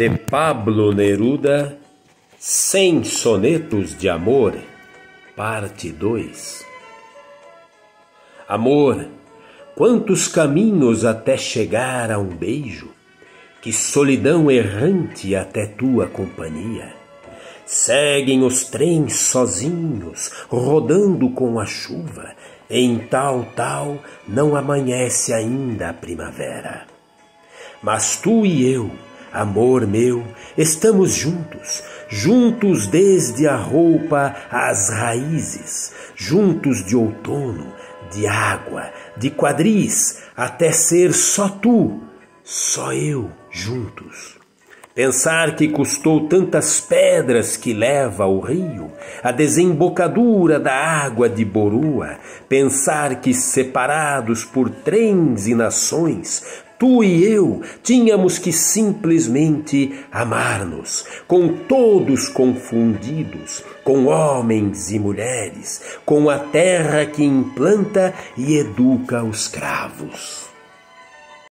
de Pablo Neruda, Cem Sonetos de Amor, parte 2. Amor, quantos caminhos até chegar a um beijo, que solidão errante até tua companhia. Seguem os trens sozinhos, rodando com a chuva, em tal tal não amanhece ainda a primavera. Mas tu e eu, Amor meu, estamos juntos, juntos desde a roupa às raízes, juntos de outono, de água, de quadris, até ser só tu, só eu juntos. Pensar que custou tantas pedras que leva ao rio, a desembocadura da água de Borua, pensar que separados por trens e nações, tu e eu tínhamos que simplesmente amar-nos, com todos confundidos, com homens e mulheres, com a terra que implanta e educa os cravos.